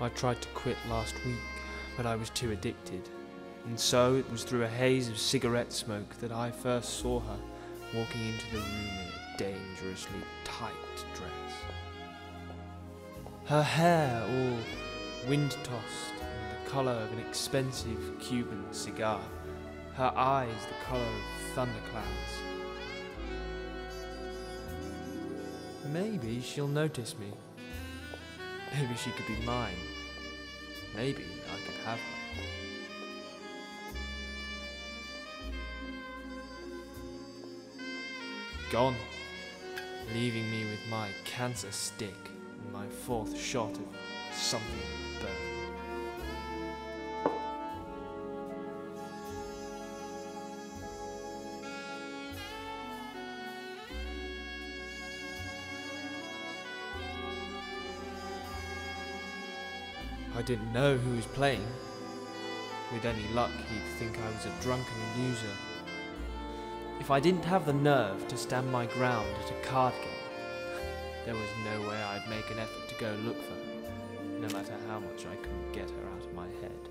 I tried to quit last week, but I was too addicted. And so it was through a haze of cigarette smoke that I first saw her walking into the room in a dangerously tight dress. Her hair all wind tossed and the colour of an expensive Cuban cigar. Her eyes the colour of thunderclouds. Maybe she'll notice me. Maybe she could be mine. Maybe I could have her. Gone, leaving me with my cancer stick and my fourth shot of something I didn't know who was playing. With any luck, he'd think I was a drunken loser. If I didn't have the nerve to stand my ground at a card game, there was no way I'd make an effort to go look for her, no matter how much I couldn't get her out of my head.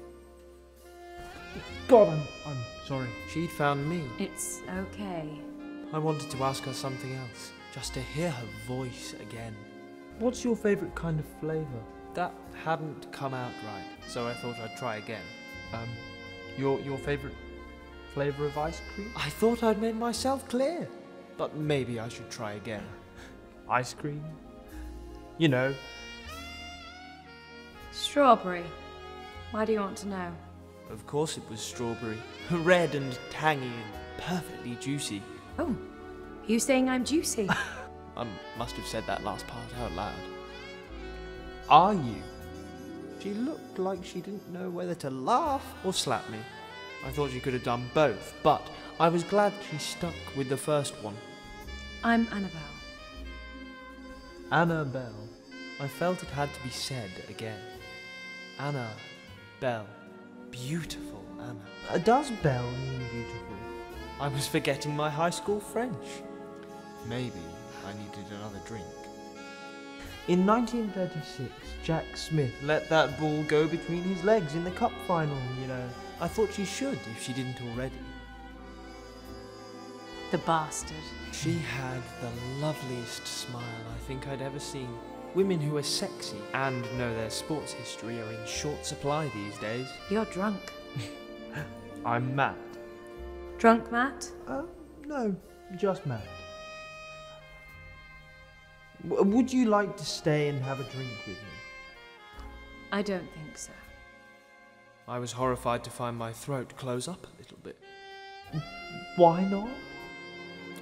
God, I'm, I'm sorry. She'd found me. It's okay. I wanted to ask her something else, just to hear her voice again. What's your favourite kind of flavour? That hadn't come out right, so I thought I'd try again. Um, your your favourite flavour of ice cream? I thought I'd made myself clear, but maybe I should try again. Ice cream? You know, Strawberry. Why do you want to know? Of course it was strawberry, red and tangy and perfectly juicy. Oh, you saying I'm juicy? I must have said that last part out loud. Are you? She looked like she didn't know whether to laugh or slap me. I thought she could have done both, but I was glad she stuck with the first one. I'm Annabelle. Annabelle. I felt it had to be said again. Anna, Belle, beautiful Anna. Uh, does Belle mean beautiful? I was forgetting my high school French. Maybe I needed another drink. In 1936, Jack Smith let that ball go between his legs in the cup final, you know. I thought she should if she didn't already. The bastard. She had the loveliest smile I think I'd ever seen. Women who are sexy and know their sports history are in short supply these days. You're drunk. I'm Matt. Drunk, Matt? Uh, no, just Matt. W- would you like to stay and have a drink with me? I don't think so. I was horrified to find my throat close up a little bit. Why not?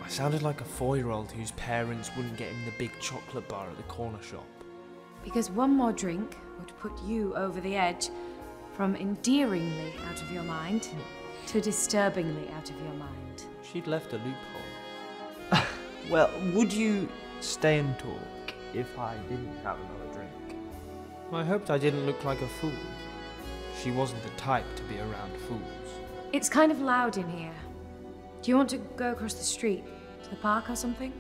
I sounded like a four year old whose parents wouldn't get him the big chocolate bar at the corner shop. Because one more drink would put you over the edge from endearingly out of your mind to disturbingly out of your mind. She'd left a loophole. Well, would you stay and talk if I didn't have another drink? I hoped I didn't look like a fool. She wasn't the type to be around fools. It's kind of loud in here. Do you want to go across the street to the park or something?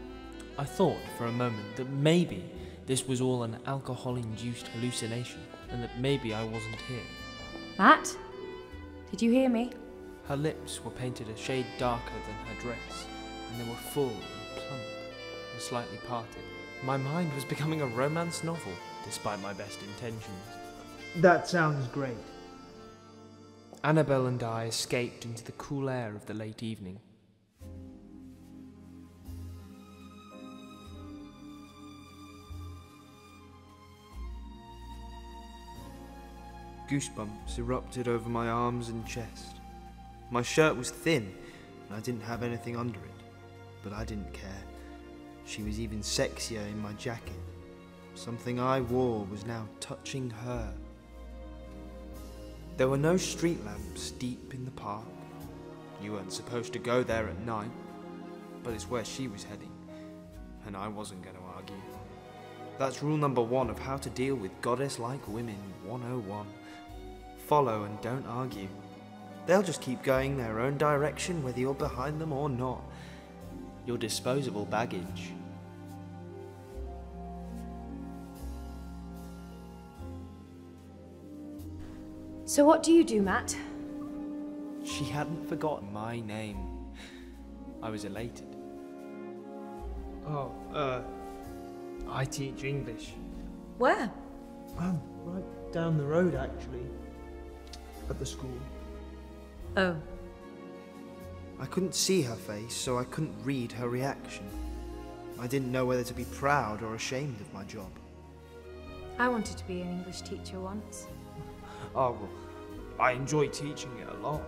I thought for a moment that maybe this was all an alcohol induced hallucination and that maybe I wasn't here. Matt? Did you hear me? Her lips were painted a shade darker than her dress, and they were full and plump and slightly parted. My mind was becoming a romance novel, despite my best intentions. That sounds great. Annabelle and I escaped into the cool air of the late evening. Goosebumps erupted over my arms and chest. My shirt was thin, and I didn't have anything under it, but I didn't care. She was even sexier in my jacket. Something I wore was now touching her. There were no street lamps deep in the park. You weren't supposed to go there at night, but it's where she was heading, and I wasn't going to argue. That's rule number one of how to deal with goddess like women 101. Follow and don't argue. They'll just keep going their own direction whether you're behind them or not. You're disposable baggage. So, what do you do, Matt? She hadn't forgotten my name. I was elated. Oh, uh, I teach English. Where? Um, right down the road, actually. At the school. Oh, I couldn't see her face, so I couldn't read her reaction. I didn't know whether to be proud or ashamed of my job. I wanted to be an English teacher once. Oh, well, I enjoy teaching it a lot.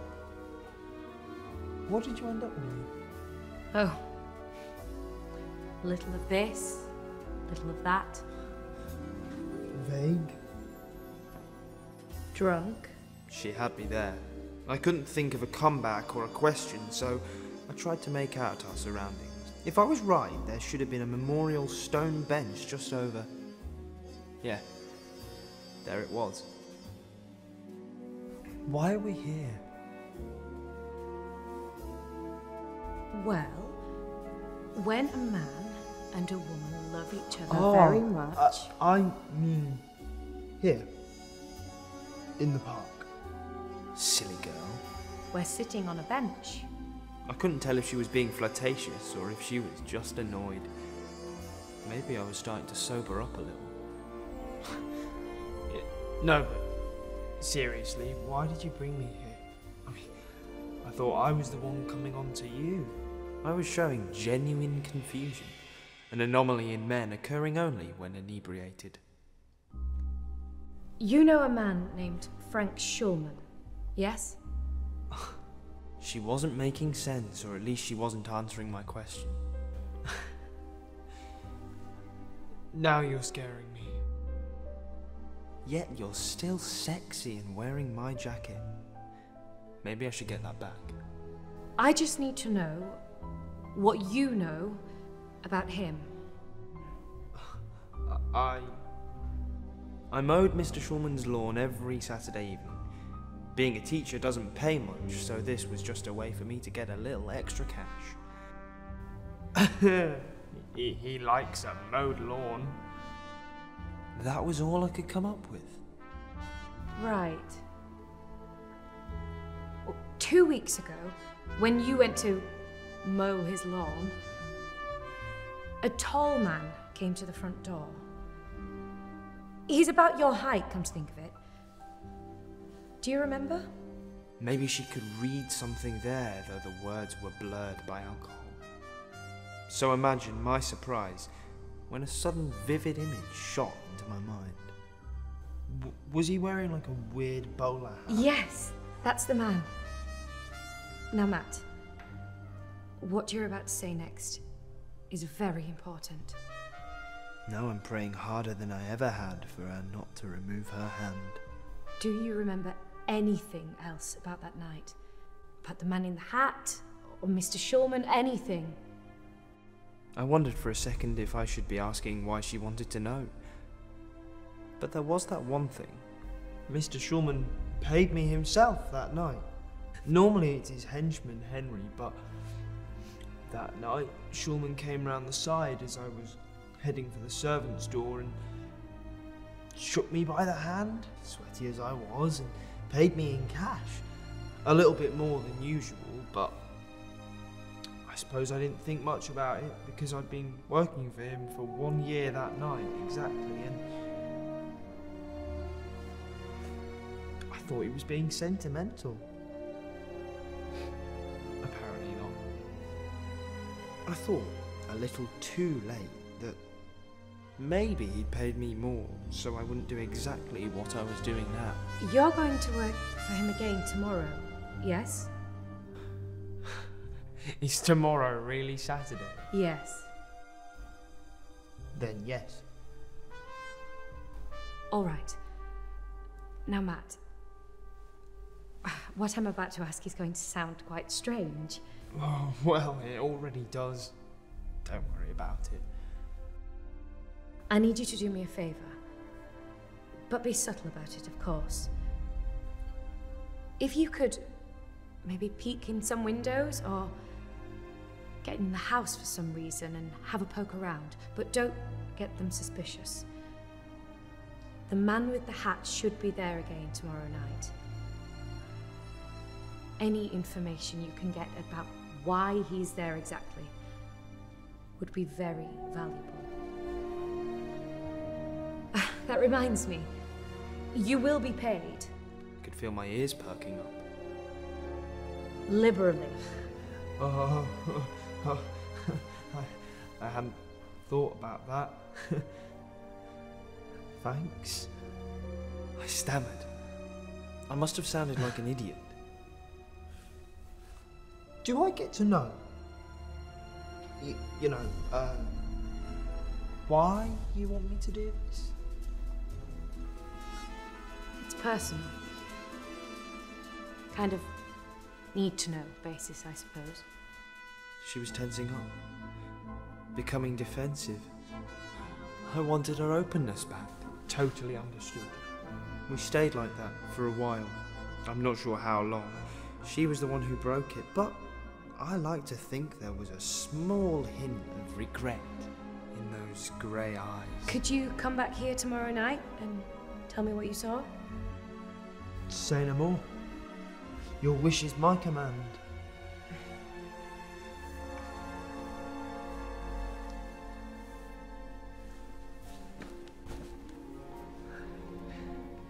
What did you end up doing? Oh. a Little of this, a little of that. Vague. Drunk. She had me there. I couldn't think of a comeback or a question, so I tried to make out our surroundings. If I was right, there should have been a memorial stone bench just over. Yeah, there it was. Why are we here? Well, when a man and a woman love each other Oh, very much. Uh, I mean, here. In the park. Silly girl. We're sitting on a bench. I couldn't tell if she was being flirtatious or if she was just annoyed. Maybe I was starting to sober up a little. No, but seriously, why did you bring me here? I mean, I thought I was the one coming on to you. I was showing genuine confusion, an anomaly in men occurring only when inebriated. You know a man named Frank Schulman, yes? She wasn't making sense, or at least she wasn't answering my question. Now you're scaring me. Yet you're still sexy and wearing my jacket. Maybe I should get that back. I just need to know what you know about him. I. I mowed Mr. Schulman's lawn every Saturday evening. Being a teacher doesn't pay much, so this was just a way for me to get a little extra cash. he, he likes a mowed lawn. That was all I could come up with. Right. Well, Two weeks ago, when you went to mow his lawn, a tall man came to the front door. He's about your height, come to think of it. Do you remember? Maybe she could read something there, though the words were blurred by alcohol. So imagine my surprise when a sudden vivid image shot into my mind. W- was he wearing like a weird bowler hat? Yes, that's the man. Now, Matt, what you're about to say next is very important. Now I'm praying harder than I ever had for her not to remove her hand. Do you remember anything else about that night? About the man in the hat? Or Mr. Shulman? Anything? I wondered for a second if I should be asking why she wanted to know. But there was that one thing. Mr. Shulman paid me himself that night. Normally it's his henchman, Henry, but that night Shulman came round the side as I was heading for the servants' door and shook me by the hand, sweaty as I was, and paid me in cash. A little bit more than usual, but I suppose I didn't think much about it because I'd been working for him for one year that night exactly, and I thought he was being sentimental. Apparently not. I thought, a little too late, that maybe he'd paid me more so I wouldn't do exactly what I was doing now. You're going to work for him again tomorrow, yes? Is tomorrow really Saturday? Yes. Then yes. All right. Now, Matt, what I'm about to ask is going to sound quite strange. Oh, well, it already does. Don't worry about it. I need you to do me a favour. But be subtle about it, of course. If you could maybe peek in some windows or get in the house for some reason and have a poke around, but don't get them suspicious. The man with the hat should be there again tomorrow night. any information you can get about why he's there exactly would be very valuable. That reminds me, you will be paid I could feel my ears perking up. liberally. Oh, oh, I, I hadn't thought about that. Thanks. I stammered. I must have sounded like an idiot. Do I get to know, you, you know, uh, why you want me to do this? It's personal. Kind of need to know basis, I suppose. She was tensing up, becoming defensive. I wanted her openness back. Totally understood. We stayed like that for a while. I'm not sure how long. She was the one who broke it, but I like to think there was a small hint of regret in those grey eyes. Could you come back here tomorrow night and tell me what you saw? Say no more. Your wish is my command.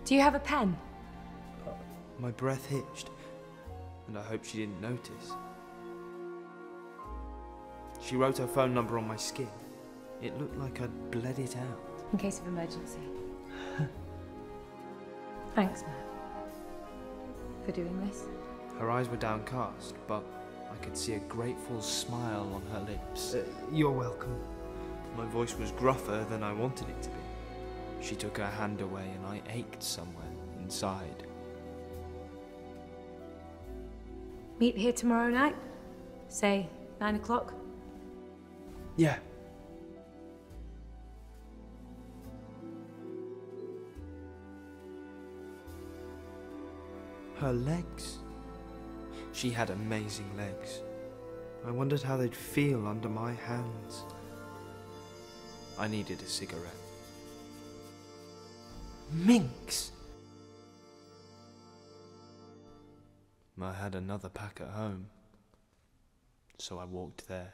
Do you have a pen? Uh, my breath hitched, and I hope she didn't notice. She wrote her phone number on my skin. It looked like I'd bled it out. In case of emergency. Thanks, Matt. For doing this. Her eyes were downcast, but I could see a grateful smile on her lips. Uh, you're welcome. My voice was gruffer than I wanted it to be. She took her hand away, and I ached somewhere inside. Meet here tomorrow night? Say, nine o'clock? Yeah. Her legs. She had amazing legs. I wondered how they'd feel under my hands. I needed a cigarette. Minx! I had another pack at home, so I walked there.